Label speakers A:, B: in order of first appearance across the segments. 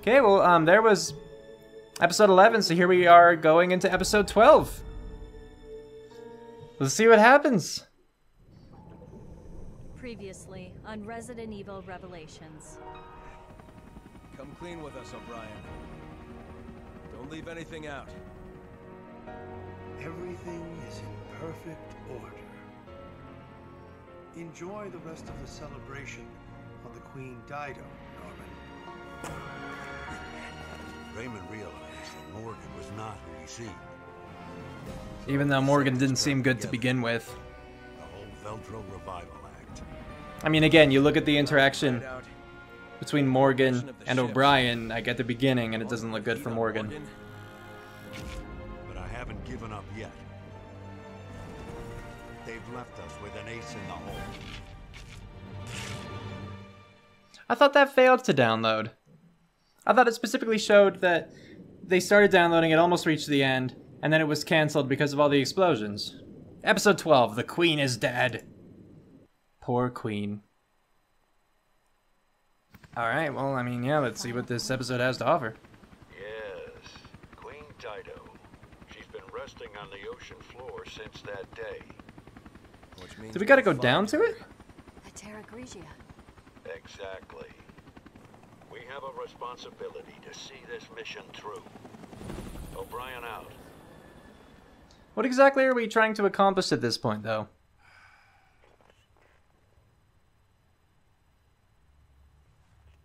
A: Okay, well, um, there was episode 11, so here we are going into episode 12. Let's see what happens.
B: Previously on Resident Evil Revelations.
C: Come clean with us, O'Brien. Don't leave anything out.
D: Everything is in perfect order. Enjoy the rest of the celebration on the Queen Dido, Norman.
E: Raymond realized that Morgan was not who he seemed.
A: Even though Morgan didn't seem good to begin with.
E: The whole Veltro revival act.
A: I mean, again, you look at the interaction between Morgan and O'Brien, like at the beginning, and it doesn't look good for Morgan.
E: But I haven't given up yet. They've left us with an ace in the hole.
A: I thought that failed to download. I thought it specifically showed that they started downloading, it almost reached the end, and then it was canceled because of all the explosions. Episode 12 The Queen is Dead. Poor Queen. Alright, well, I mean, yeah, let's see what this episode has to offer.
E: Yes, Queen Dido. She's been resting on the ocean floor since that day.
C: Which means
A: Do we gotta go down to it?
B: The Terra Grigia.
E: Exactly. We have a responsibility to see this mission through. O'Brien out.
A: What exactly are we trying to accomplish at this point, though?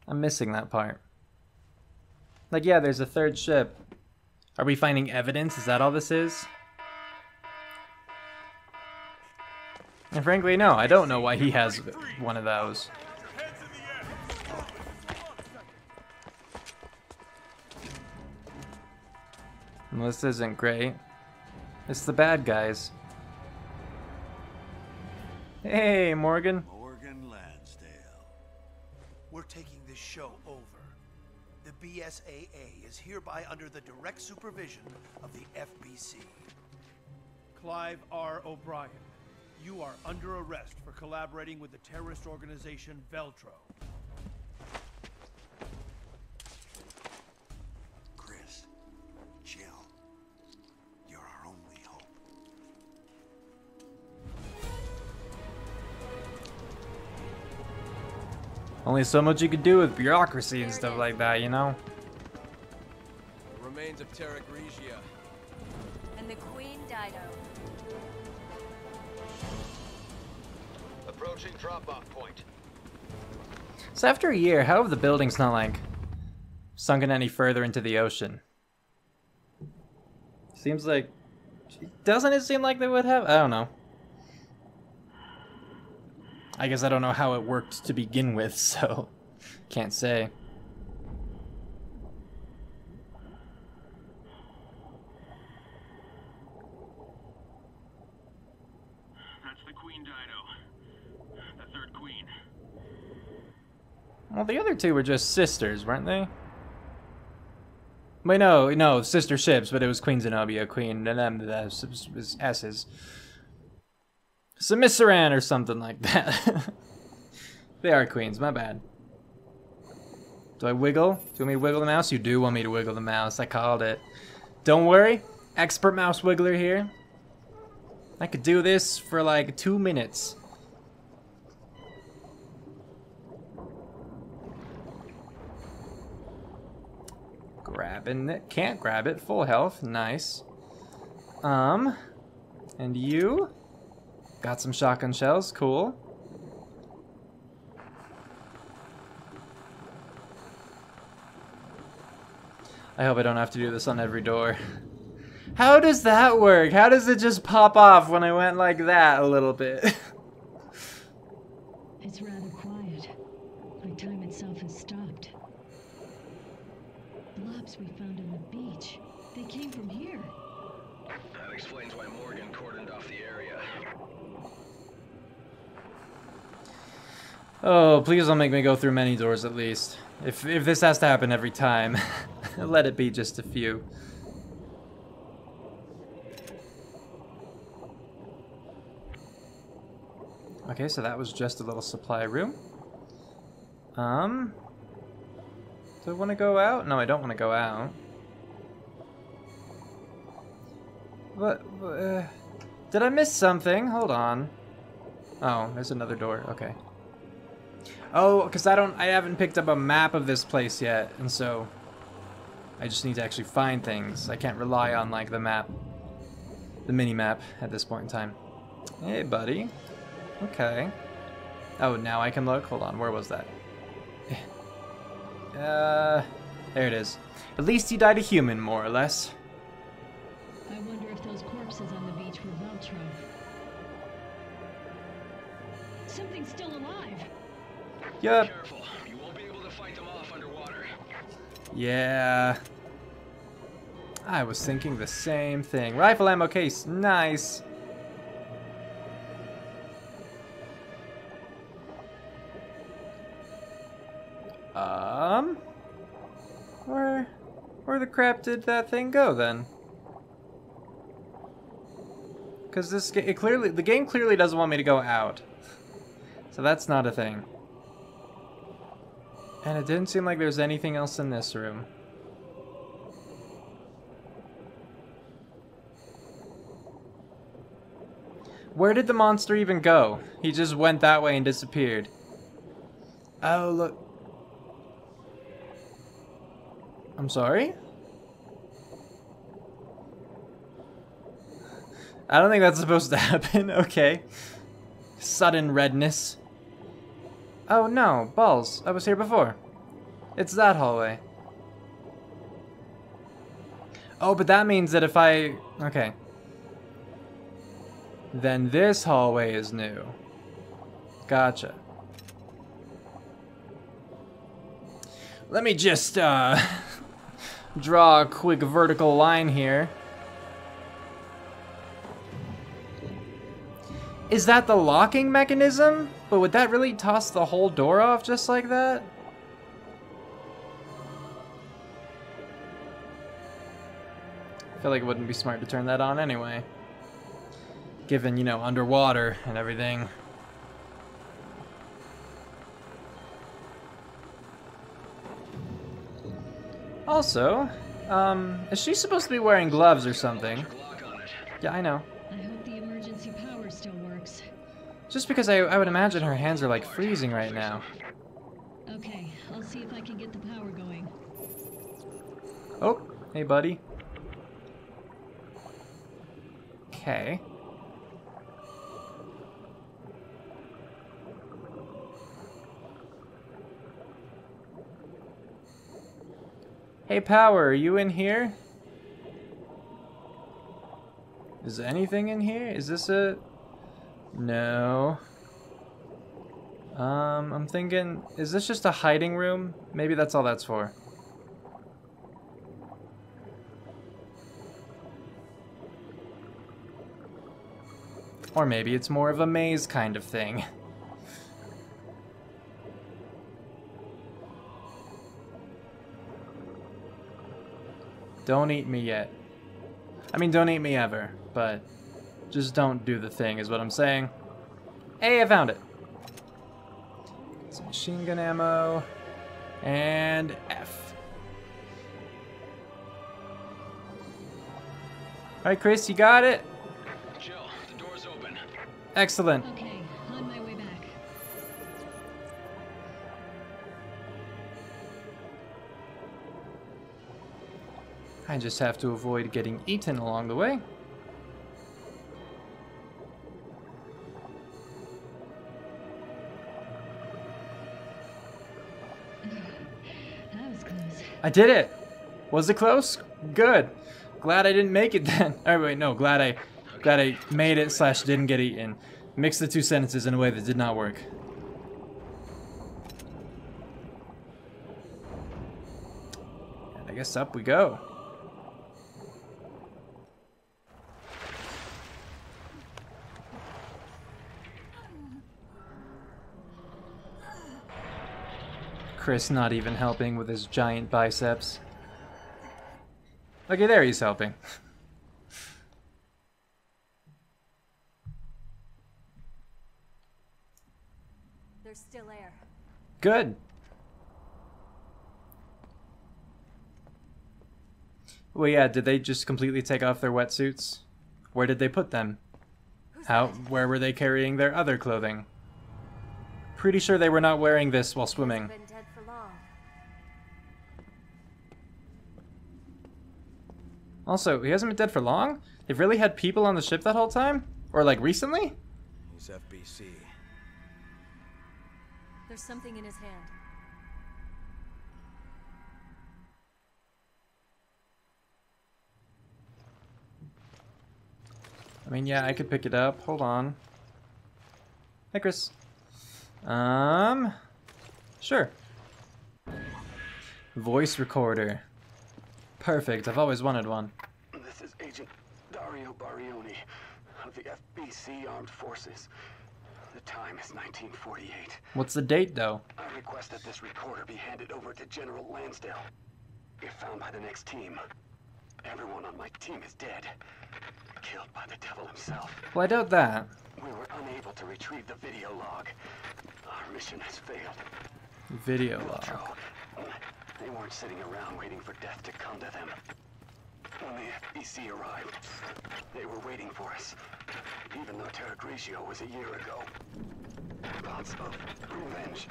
A: I'm missing that part. Like, yeah, there's a third ship. Are we finding evidence? Is that all this is? And frankly, no, I don't know why he has one of those. And this isn't great. It's the bad guys. Hey, Morgan.
E: Morgan Lansdale.
D: We're taking this show over. The BSAA is hereby under the direct supervision of the FBC. Clive R. O'Brien, you are under arrest for collaborating with the terrorist organization Veltro.
E: Only
A: so much you could do with bureaucracy and stuff like that, you know?
C: The remains of Terra Grigia.
B: And the Queen Dido.
E: Approaching drop-off point.
A: So after a year, how have the buildings not like sunken any further into the ocean? Seems like doesn't it seem like they would have? I don't know. I guess I don't know how it worked to begin with, so can't say.
F: That's the Queen Dido. The third queen.
A: Well, the other two were just sisters, weren't they? Wait, no, no, sister ships, but it was Queen Zenobia, Queen, and then the S- S's. Samisaran or something like that. they are queens, my bad. Do I wiggle? Do you want me to wiggle the mouse? You do want me to wiggle the mouse. I called it. Don't worry, expert mouse wiggler here. I could do this for like two minutes. Grabbing it. Can't grab it. Full health. Nice. Um. And you? Got some shotgun shells. Cool. I hope I don't have to do this on every door. How does that work? How does it just pop off when I went like that a little bit?
G: It's rather quiet, like time itself has stopped. Blobs we found on the beach. They came from here.
H: That explains why Morgan cordoned off the area.
A: Oh, please don't make me go through many doors at least. If if this has to happen every time, let it be just a few. Okay, so that was just a little supply room. Um, Do I want to go out? No, I don't want to go out. What? Uh, did I miss something? Hold on. Oh, there's another door. Okay. Oh, because I don't, I haven't picked up a map of this place yet, and so I just need to actually find things. I can't rely on like the map, the mini map at this point in time. Hey, buddy. Okay. Oh, now I can look. Hold on, where was that? Uh, there it is. At least he died a human, more or less.
G: I wonder if those corpses on the beach were Veltro. Something's still alive.
A: Yup.
H: Careful. You won't be able to fight them off underwater.
A: Yeah. I was thinking the same thing. Rifle ammo case, nice. Um, where, where the crap did that thing go then? Because this, it clearly, the game clearly doesn't want me to go out, so that's not a thing. And it didn't seem like there's anything else in this room. Where did the monster even go? He just went that way and disappeared. Oh, look. I'm sorry? I don't think that's supposed to happen. okay. Sudden redness. Oh no, balls. I was here before. It's that hallway. Oh, but that means that if I... Okay. Then this hallway is new. Gotcha. Let me just, uh... draw a quick vertical line here. Is that the locking mechanism? But would that really toss the whole door off just like that? I feel like it wouldn't be smart to turn that on anyway. Given, you know, underwater and everything. Also, um, is she supposed to be wearing gloves or something? Yeah, I know. Just because I, I would imagine her hands are like freezing right now.
G: Okay, I'll see if I can get the power going.
A: Oh, hey buddy. Okay. Hey Power, are you in here? Is anything in here? Is this a... No. Um, I'm thinking, is this just a hiding room? Maybe that's all that's for. Or maybe it's more of a maze kind of thing. Don't eat me yet. I mean, don't eat me ever, but just don't do the thing, is what I'm saying. Hey, I found it. Some machine gun ammo. And F. Alright, Chris, you got it?
H: Jill, the door's open.
A: Excellent.
G: Okay, on my way back.
A: I just have to avoid getting eaten along the way. I did it! Was it close? Good. Glad I didn't make it then. Oh wait, no, glad I glad I made it slash didn't get eaten. Mix the two sentences in a way that did not work. And I guess up we go. Chris not even helping with his giant biceps. Okay, there he's helping.
B: There's still air.
A: Good. Well, yeah, did they just completely take off their wetsuits? Where did they put them? How, where were they carrying their other clothing? Pretty sure they were not wearing this while swimming. Also, he hasn't been dead for long? They've really had people on the ship that whole time? Or like recently?
C: He's FBC.
B: There's something in his hand.
A: I mean, yeah, I could pick it up. Hold on. Hey, Chris. Um, sure. Voice recorder. Perfect. I've always wanted one.
I: This is Agent Dario Barioni of the FBC Armed Forces. The time is 1948.
A: What's the date, though?
I: I request that this recorder be handed over to General Lansdale. If found by the next team, everyone on my team is dead. Killed by the devil himself.
A: Well, I doubt that.
I: We were unable to retrieve the video log. Our mission has failed.
A: Video log.
I: They weren't sitting around waiting for death to come to them. When the FBC arrived, they were waiting for us. Even though Terra Grigia was a year ago. Thoughts of revenge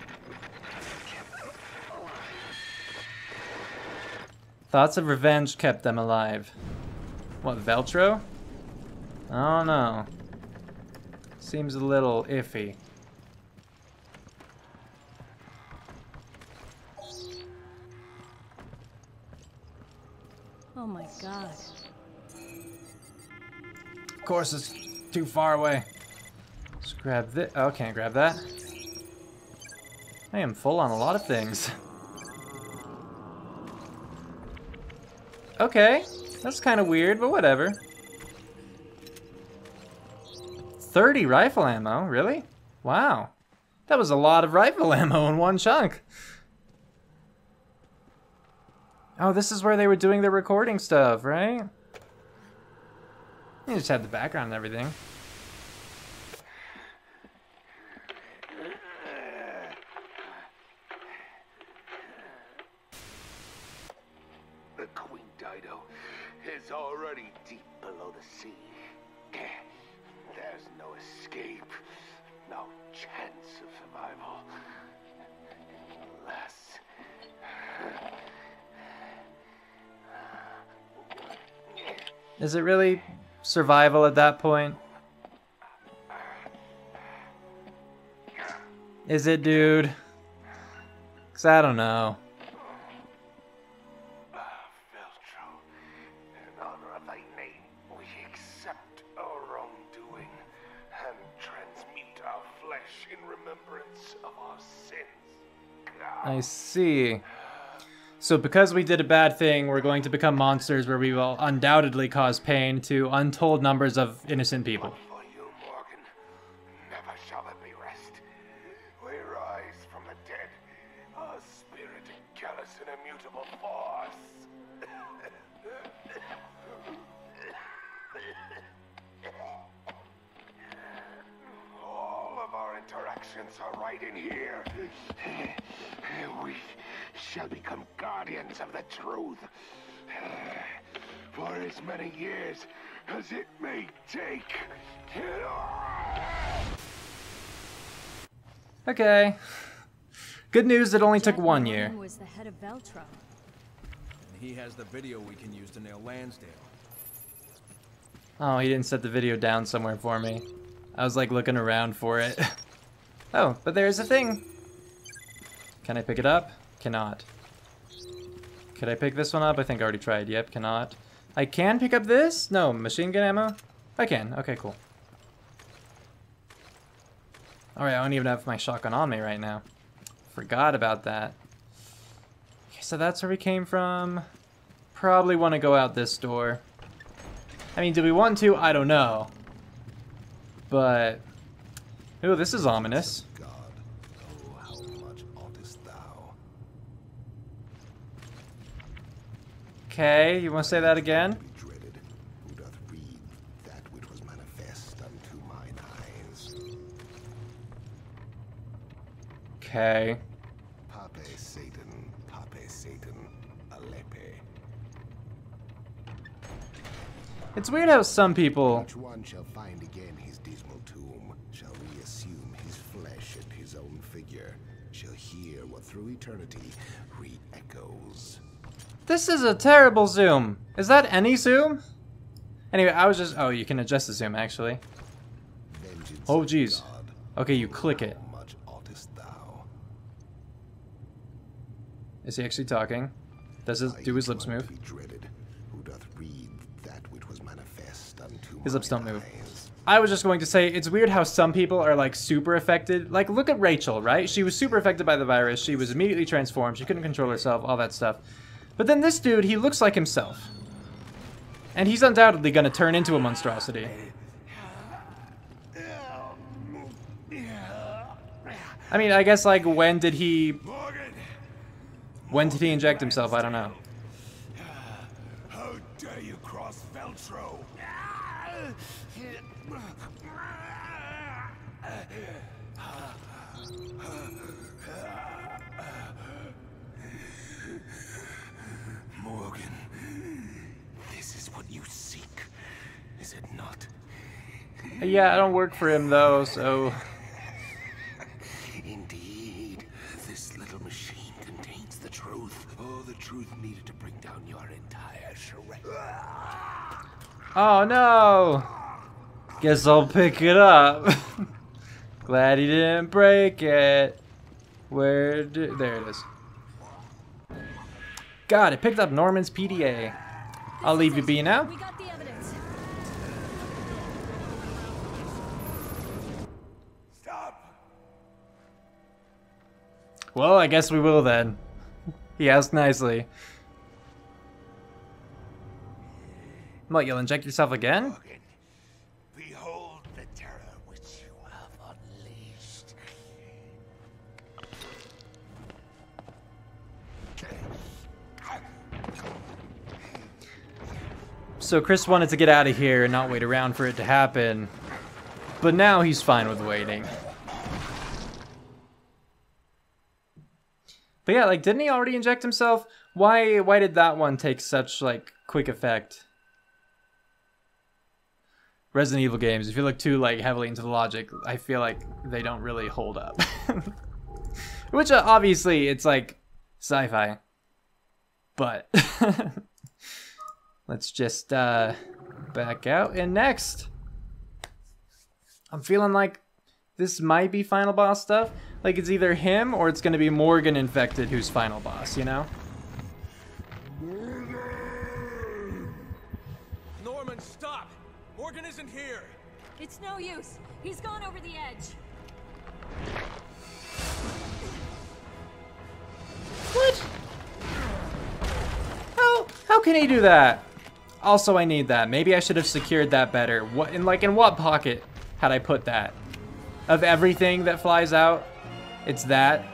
I: kept them alive.
A: Thoughts of revenge kept them alive. What, Veltro? I don't know. Seems a little iffy.
B: Oh my god.
A: Of course, it's too far away. Let's grab this. Oh, can't grab that. I am full on a lot of things. Okay, that's kind of weird, but whatever. 30 rifle ammo, really? Wow. That was a lot of rifle ammo in one chunk. Oh, this is where they were doing the recording stuff, right? You just had the background and everything.
J: Is
A: it really survival at that point? Is it, dude? Cause I don't know. I see. So because we did a bad thing, we're going to become monsters where we will undoubtedly cause pain to untold numbers of innocent people. Good news, it only took one year.
B: was the head of Veltro.
C: And he has the video we can use to nail Lansdale.
A: Oh, he didn't set the video down somewhere for me. I was like looking around for it. oh, but there's a thing. Can I pick it up? Cannot. Could I pick this one up? I think I already tried. Yep, cannot. I can pick up this? No, machine gun ammo? I can. Okay, cool. Alright, I don't even have my shotgun on me right now. Forgot about that. Okay, so that's where we came from. Probably want to go out this door. I mean, do we want to? I don't know. But... Ooh, this is ominous.
K: God, oh, how much oughtest thou?
A: Okay, you want to say that again? Okay.
K: Pape Satan, Pape Satan, Alepe.
A: It's weird how some people.
K: Each one shall find again his dismal tomb, shall reassume his flesh and his own figure, shall hear what through eternity re-echoes.
A: This is a terrible zoom. Is that any zoom? Anyway, I was just. Oh, you can adjust the zoom actually.
K: Vengeance
A: Oh, jeez. Okay, you click it.
K: how much oughtest thou?
A: Is he actually talking? Does his do his lips move?
K: dreaded, who doth read that which was manifest unto
A: His lips don't move. I was just going to say it's weird how some people are like super affected. Like look at Rachel, right? She was super affected by the virus. She was immediately transformed. She couldn't control herself, all that stuff. But then this dude, he looks like himself. And he's undoubtedly going to turn into a monstrosity. I mean, I guess like when did he when did he inject himself? I don't know.
J: How dare you cross Veltro? Morgan, this is what you seek, is it not?
A: Yeah, I don't work for him though, so
J: Oh
A: no! Guess I'll pick it up. Glad he didn't break it. Where did. There it is. God, it picked up Norman's PDA. I'll leave you be now.
B: We got the evidence.
J: Stop!
A: Well, I guess we will then. He asked nicely. What, you'll inject yourself again?
J: Behold the terror which you have unleashed.
A: So Chris wanted to get out of here and not wait around for it to happen. But now he's fine with waiting. But yeah, like didn't he already inject himself? Why why did that one take such like quick effect? Resident Evil games, if you look too like heavily into the logic, I feel like they don't really hold up. Which uh, obviously it's like sci-fi. But let's just uh back out and next. I'm feeling like this might be final boss stuff. Like it's either him or it's gonna be Morgan infected who's final boss, you know?
B: It's no use. He's gone over the edge.
A: What? How how can he do that? Also, I need that. Maybe I should have secured that better. What in like in what pocket had I put that? Of everything that flies out, it's that.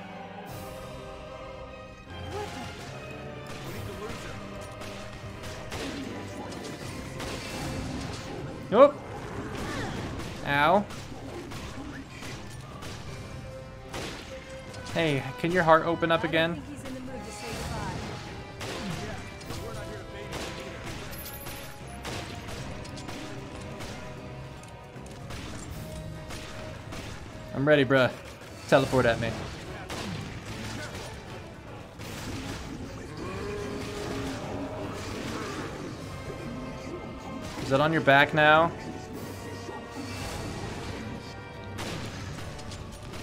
A: Nope. Ow. Hey, can your heart open up again? I'm ready, bruh. Teleport at me. Is that on your back now?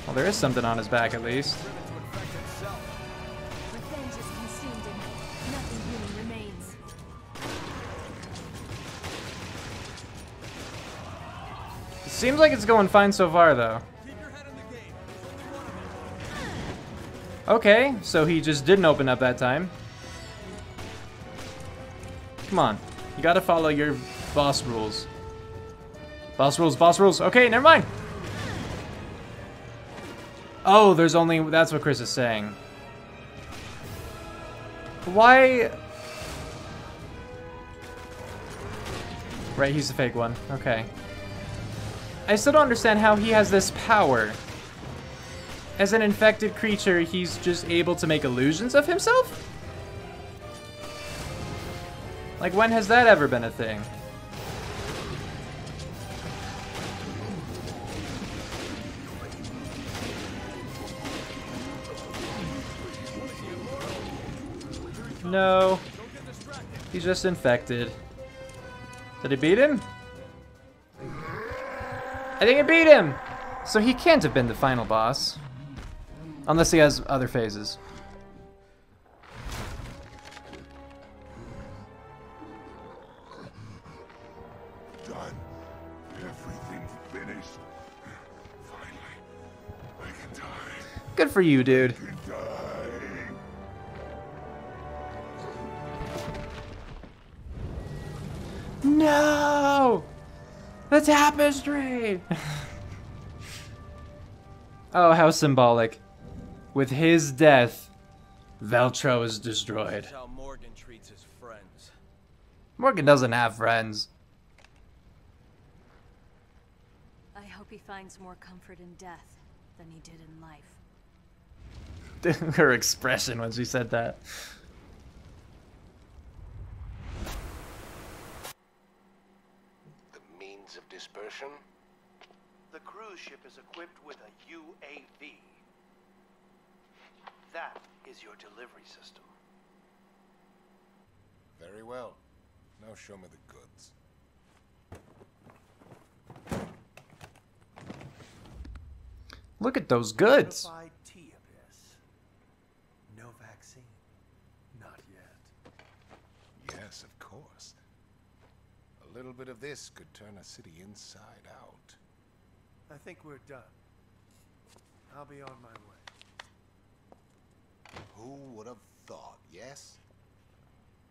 A: Well, there is something on his back at least. Seems like it's going fine so far, though. Okay, so he just didn't open up that time. Come on. You gotta follow your boss rules. Boss rules, boss rules. Okay, never mind. Oh, there's only... That's what Chris is saying. Why... Right, he's the fake one. Okay. I still don't understand how he has this power. As an infected creature, he's just able to make illusions of himself? Like, when has that ever been a thing? No. He's just infected. Did he beat him? I think it beat him! So he can't have been the final boss. Unless he has other phases.
K: Done. Everything's finished. Finally, I can die.
A: Good for you, dude. The tapestry! oh, how symbolic. With his death, Veltro is destroyed.
C: That's how Morgan treats his friends.
A: Morgan doesn't have friends.
B: I hope he finds more comfort in death than he did in life.
A: Her expression when she said that.
J: The means of dispersion?
D: The cruise ship is equipped with a UAV. That is your delivery system.
K: Very well. Now show me the goods.
A: Look at those goods.
D: Certified T abyss. No vaccine. Not yet.
K: Yes, of course. A little bit of this could turn a city inside out.
D: I think we're done. I'll be on my way.
K: Who would have thought, yes?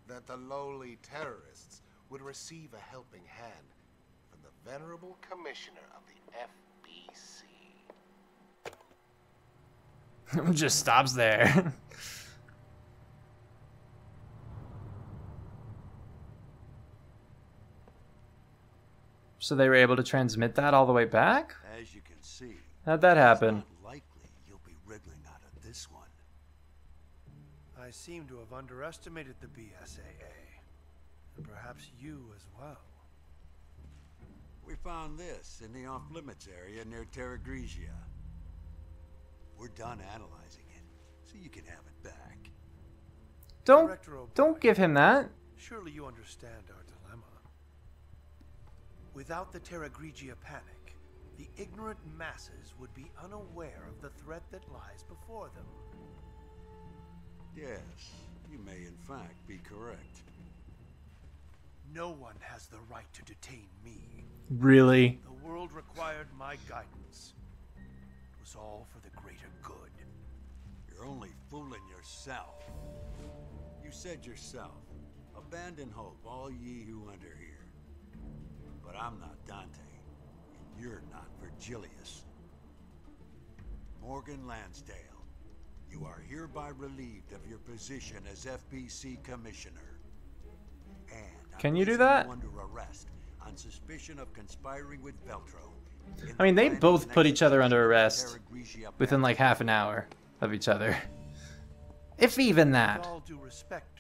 K: That the lowly terrorists would receive a helping hand from the venerable commissioner of the FBC.
A: just stops there. so they were able to transmit that all the way back?
L: As you can see,
A: How'd that happen?
L: likely you'll be wriggling out of this one.
D: I seem to have underestimated the BSAA. And perhaps you as well.
L: We found this in the off-limits area near Terra Grigia. We're done analyzing it, so you can have it back.
A: Don't don't give him that.
D: Surely you understand our dilemma. Without the Terra Grigia panic, the ignorant masses would be unaware of the threat that lies before them.
L: Yes, you may in fact be correct.
D: No one has the right to detain me.
A: Really?
D: The world required my guidance. It was all for the greater good.
L: You're only fooling yourself. You said yourself, abandon hope, all ye who enter here. But I'm not Dante, and you're not Virgilius. Morgan Lansdale, you are hereby relieved of your position as FBC Commissioner. And
A: Can you do that?
L: Under arrest on suspicion of conspiring with Veltro.
A: I mean, they both put each other under arrest within like half an hour of each other. If even
D: With
A: that.
D: all due respect,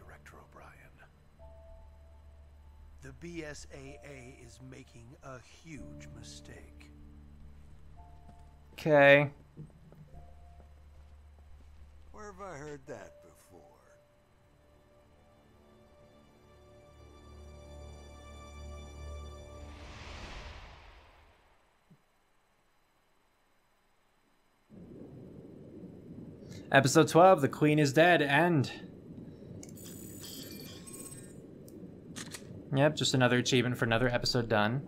D: the BSAA is making a huge mistake.
A: Okay.
L: Where have I heard that before?
A: Episode 12, The Queen is Dead, and... Yep, just another achievement for another episode done.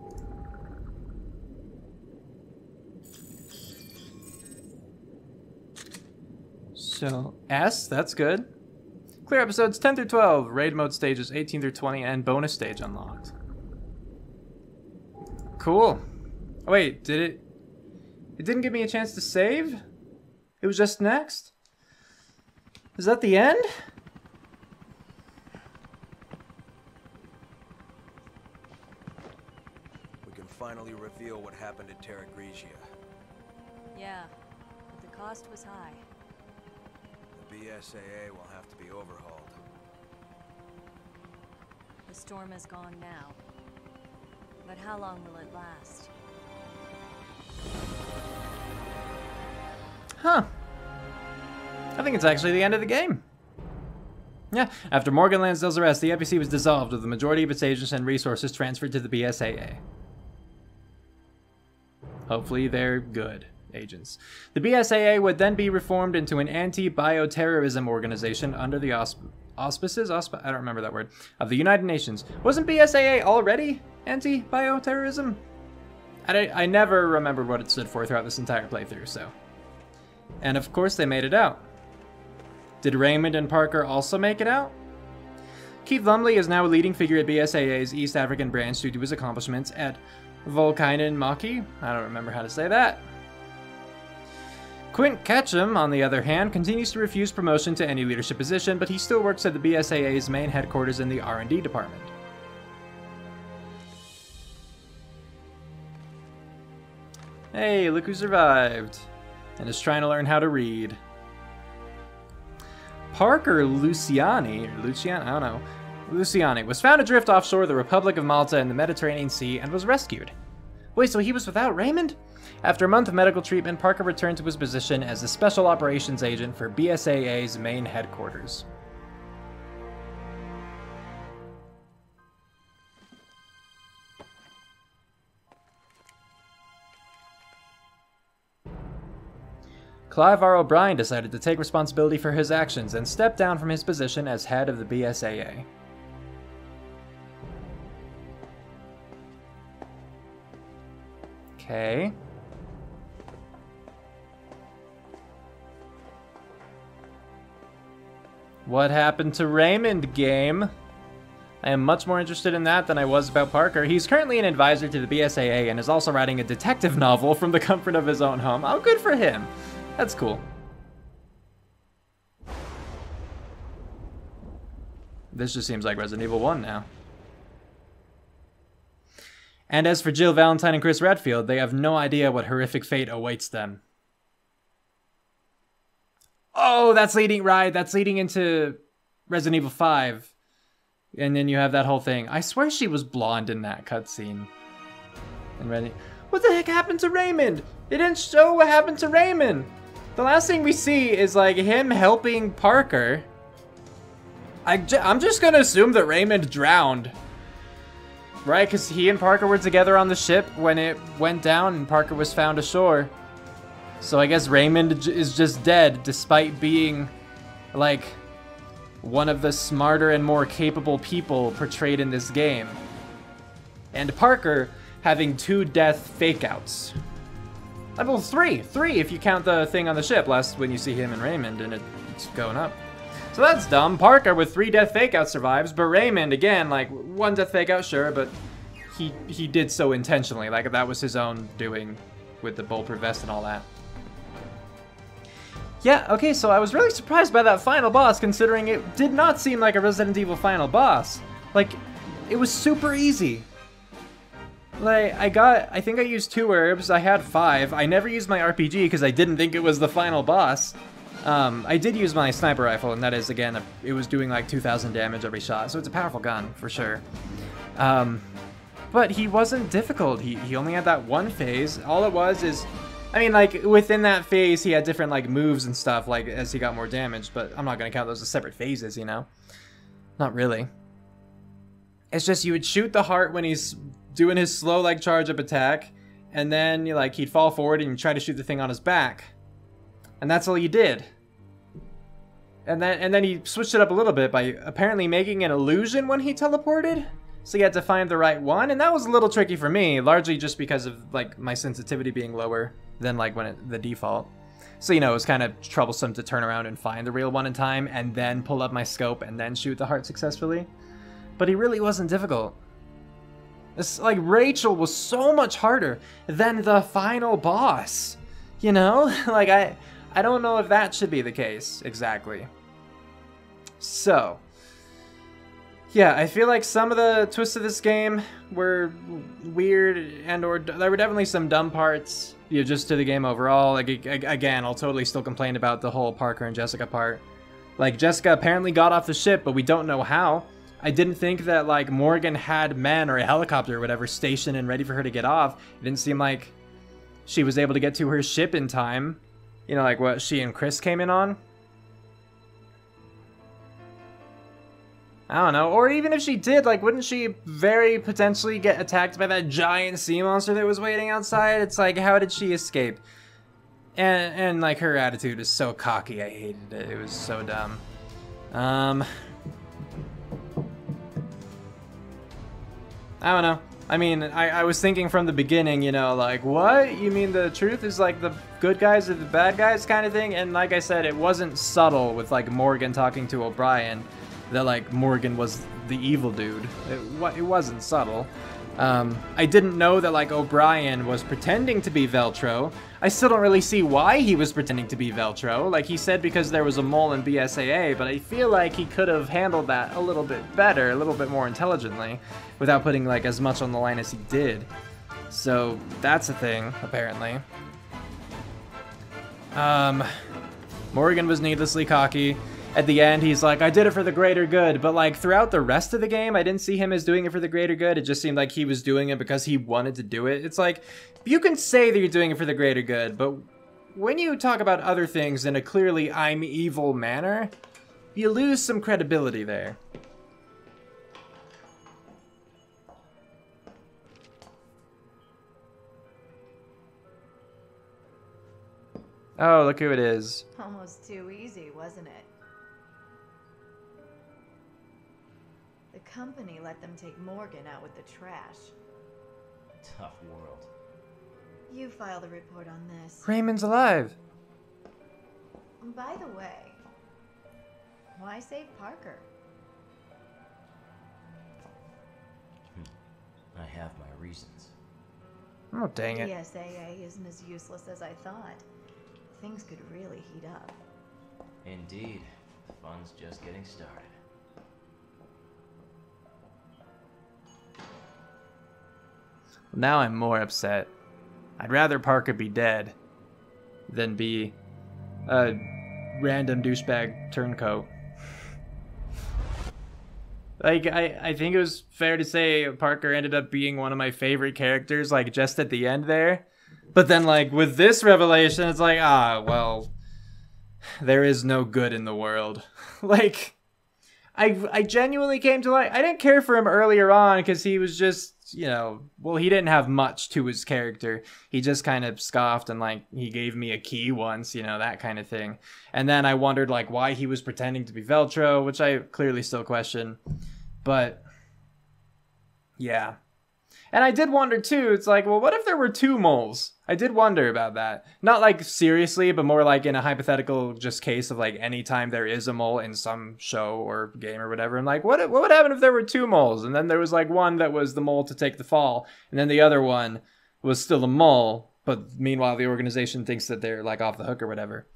A: So, S, that's good. Clear episodes 10 through 12, raid mode stages 18 through 20, and bonus stage unlocked. Cool. Oh, wait, did it... It didn't give me a chance to save? It was just next? Is that the end?
C: We can finally reveal what happened at Terra Grigia.
B: Yeah, but the cost was high.
C: The BSAA will have to be overhauled.
B: The storm is gone now. But how long will it last?
A: Huh. I think it's actually the end of the game. Yeah, after Morgan Lansdale's arrest, the FBC was dissolved with the majority of its agents and resources transferred to the BSAA. Hopefully they're good agents. The BSAA would then be reformed into an anti-bioterrorism organization under the ausp auspices, ausp I don't remember that word, of the United Nations. Wasn't BSAA already anti-bioterrorism? I, I never remembered what it stood for throughout this entire playthrough, so. And of course they made it out. Did Raymond and Parker also make it out? Keith Lumley is now a leading figure at BSAA's East African branch due to his accomplishments at Volkinen Maki. I don't remember how to say that. Quint Ketchum, on the other hand, continues to refuse promotion to any leadership position, but he still works at the BSAA's main headquarters in the R&D department. Hey, look who survived and is trying to learn how to read. Parker Luciani, or Lucian, I don't know, Luciani was found adrift offshore the Republic of Malta in the Mediterranean Sea and was rescued. Wait, so he was without Raymond? After a month of medical treatment, Parker returned to his position as the Special Operations Agent for BSAA's main headquarters. Clive R. O'Brien decided to take responsibility for his actions and step down from his position as head of the BSAA. Okay. What happened to Raymond game? I am much more interested in that than I was about Parker. He's currently an advisor to the BSAA and is also writing a detective novel from the comfort of his own home. Oh, good for him. That's cool. This just seems like Resident Evil 1 now. And as for Jill Valentine and Chris Redfield, they have no idea what horrific fate awaits them. Oh, that's leading right. That's leading into Resident Evil 5. And then you have that whole thing. I swear she was blonde in that cutscene. And Resident What the heck happened to Raymond? It didn't show what happened to Raymond. The last thing we see is like him helping Parker. I I'm just gonna assume that Raymond drowned. Right, because he and Parker were together on the ship when it went down and Parker was found ashore. So I guess Raymond is just dead despite being like one of the smarter and more capable people portrayed in this game. And Parker having two death fakeouts. Uh, Level three, three if you count the thing on the ship last when you see him and Raymond and it's going up. So that's dumb. Parker with three death fakeouts survives, but Raymond, again, like, one death fakeout, sure, but he he did so intentionally. Like, that was his own doing with the bulletproof vest and all that. Yeah, okay, so I was really surprised by that final boss, considering it did not seem like a Resident Evil final boss. Like, it was super easy. Like, I got, I think I used two herbs, I had five. I never used my RPG because I didn't think it was the final boss. Um, I did use my sniper rifle, and that is, again, it was doing like 2,000 damage every shot, so it's a powerful gun, for sure. Um, but he wasn't difficult. He, he only had that one phase. All it was is, I mean, like, within that phase, he had different, like, moves and stuff, like, as he got more damage, but I'm not going to count those as separate phases, you know? Not really. It's just you would shoot the heart when he's doing his slow, like, charge-up attack, and then, you like, he'd fall forward and you try to shoot the thing on his back. And that's all you did. And then and then he switched it up a little bit by apparently making an illusion when he teleported. So you had to find the right one, and that was a little tricky for me, largely just because of like my sensitivity being lower than like when it, the default. So you know, it was kind of troublesome to turn around and find the real one in time, and then pull up my scope and then shoot the heart successfully. But he really wasn't difficult. It's like Rachel was so much harder than the final boss. You know, like I I don't know if that should be the case, exactly. So, yeah, I feel like some of the twists of this game were weird and or there were definitely some dumb parts, you know, just to the game overall. Like, again, I'll totally still complain about the whole Parker and Jessica part. Like, Jessica apparently got off the ship, but we don't know how. I didn't think that, like, Morgan had men or a helicopter or whatever stationed and ready for her to get off. It didn't seem like she was able to get to her ship in time you know, like what she and Chris came in on. I don't know. Or even if she did, like, wouldn't she very potentially get attacked by that giant sea monster that was waiting outside? It's like, how did she escape? And, and like, her attitude is so cocky. I hated it. It was so dumb. Um... I don't know. I mean, I, I was thinking from the beginning, you know, like, what? You mean the truth is like the good guys are the bad guys kind of thing? And like I said, it wasn't subtle with like Morgan talking to O'Brien that like Morgan was the evil dude. It, it wasn't subtle. Um, I didn't know that like O'Brien was pretending to be Veltro. I still don't really see why he was pretending to be Veltro. Like he said because there was a mole in BSAA, but I feel like he could have handled that a little bit better, a little bit more intelligently, without putting like as much on the line as he did. So that's a thing, apparently. Um, Morgan was needlessly cocky at the end he's like i did it for the greater good but like throughout the rest of the game i didn't see him as doing it for the greater good it just seemed like he was doing it because he wanted to do it it's like you can say that you're doing it for the greater good but when you talk about other things in a clearly i'm evil manner you lose some credibility there Oh, look who it is.
M: Almost too easy, wasn't it? Company let them take Morgan out with the trash.
N: Tough world.
M: You filed a report on this.
A: Raymond's alive.
M: By the way, why save Parker? Hmm.
N: I have my reasons.
A: Oh, dang it.
M: BSAA isn't as useless as I thought. Things could really heat up.
N: Indeed. The fun's just getting started.
A: Now I'm more upset. I'd rather Parker be dead than be a random douchebag turncoat. Like, I, I think it was fair to say Parker ended up being one of my favorite characters, like, just at the end there. But then, like, with this revelation, it's like, ah, well, there is no good in the world. like, I, I genuinely came to like, I didn't care for him earlier on because he was just you know, well, he didn't have much to his character. He just kind of scoffed and like he gave me a key once, you know, that kind of thing. And then I wondered like why he was pretending to be Veltro, which I clearly still question. But yeah. And I did wonder too, it's like, well, what if there were two moles? I did wonder about that. Not like seriously, but more like in a hypothetical just case of like anytime there is a mole in some show or game or whatever. And like, what, what would happen if there were two moles? And then there was like one that was the mole to take the fall, and then the other one was still a mole, but meanwhile the organization thinks that they're like off the hook or whatever.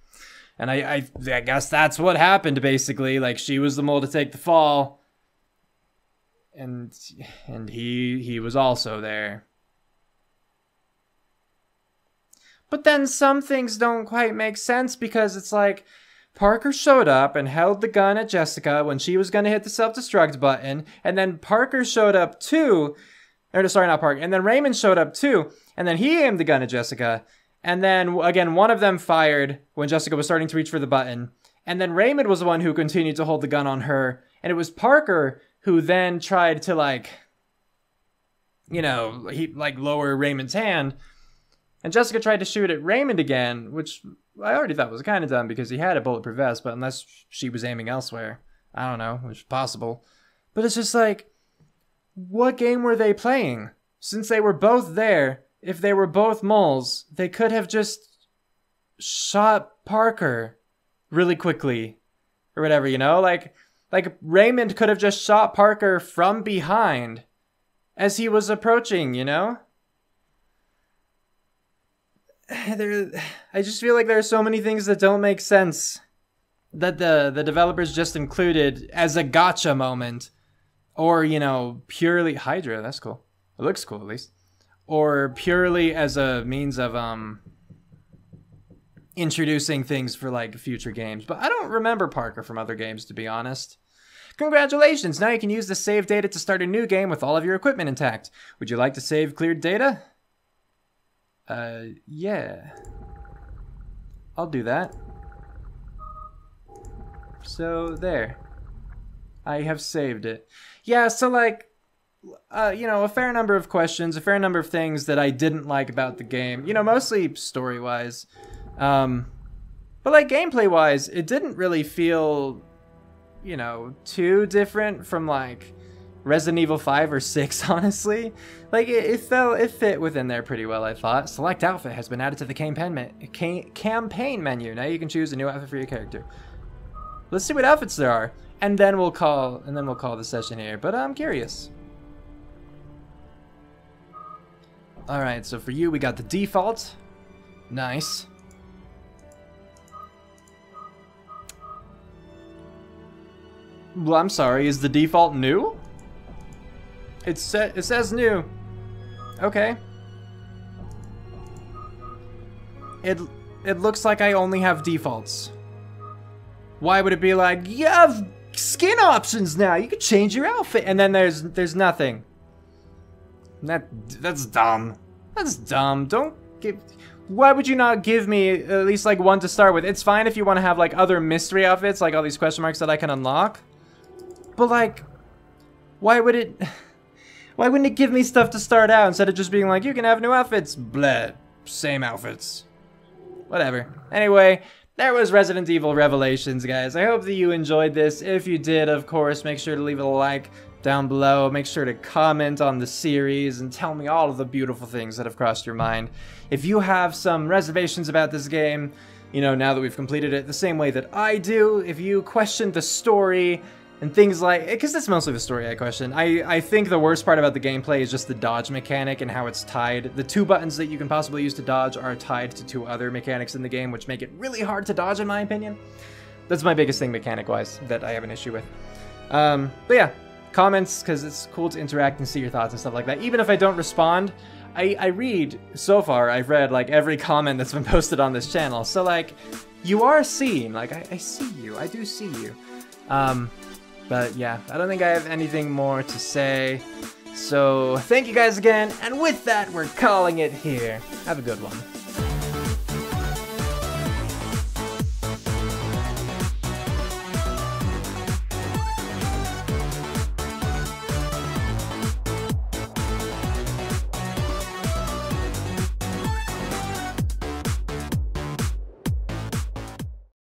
A: And I, I, I guess that's what happened basically. Like she was the mole to take the fall and and he he was also there. But then some things don't quite make sense because it's like Parker showed up and held the gun at Jessica when she was going to hit the self-destruct button, and then Parker showed up too. Or sorry, not Parker. And then Raymond showed up too, and then he aimed the gun at Jessica. And then again, one of them fired when Jessica was starting to reach for the button. And then Raymond was the one who continued to hold the gun on her. And it was Parker who then tried to like you know, he like lower Raymond's hand. And Jessica tried to shoot at Raymond again, which I already thought was kind of dumb because he had a bulletproof vest, but unless she was aiming elsewhere, I don't know, which is possible. But it's just like, what game were they playing? Since they were both there, if they were both moles, they could have just shot Parker really quickly or whatever, you know? Like, like Raymond could have just shot Parker from behind as he was approaching, you know? There I just feel like there are so many things that don't make sense that the the developers just included as a gotcha moment or, you know, purely Hydra, that's cool. It looks cool at least. Or purely as a means of um introducing things for like future games. But I don't remember Parker from other games to be honest. Congratulations! Now you can use the save data to start a new game with all of your equipment intact. Would you like to save cleared data? Uh, yeah. I'll do that. So, there. I have saved it. Yeah, so like, uh, you know, a fair number of questions, a fair number of things that I didn't like about the game. You know, mostly story wise. Um, but like gameplay wise, it didn't really feel, you know, too different from like Resident Evil 5 or 6, honestly. Like, it, it fell, it fit within there pretty well, I thought. Select outfit has been added to the campaign, campaign menu. Now you can choose a new outfit for your character. Let's see what outfits there are, and then we'll call, and then we'll call the session here. But I'm curious. All right, so for you, we got the default. Nice. Well, I'm sorry, is the default new? It, sa it says new. Okay. It, it looks like I only have defaults. Why would it be like, you have skin options now, you can change your outfit, and then there's there's nothing. That That's dumb. That's dumb. Don't give... Why would you not give me at least like one to start with? It's fine if you want to have like other mystery outfits, like all these question marks that I can unlock. But like, why would it... Why wouldn't it give me stuff to start out instead of just being like, you can have new outfits? Bleh. Same outfits. Whatever. Anyway, there was Resident Evil Revelations, guys. I hope that you enjoyed this. If you did, of course, make sure to leave a like down below. Make sure to comment on the series and tell me all of the beautiful things that have crossed your mind. If you have some reservations about this game, you know, now that we've completed it the same way that I do, if you question the story, and things like because that's mostly the story I question. I I think the worst part about the gameplay is just the dodge mechanic and how it's tied. The two buttons that you can possibly use to dodge are tied to two other mechanics in the game, which make it really hard to dodge, in my opinion. That's my biggest thing mechanic-wise that I have an issue with. Um, but yeah, comments because it's cool to interact and see your thoughts and stuff like that. Even if I don't respond, I, I read so far. I've read like every comment that's been posted on this channel. So like, you are seen. Like I, I see you. I do see you. Um, but yeah, I don't think I have anything more to say. So thank you guys again, and with that, we're calling it here. Have a good one.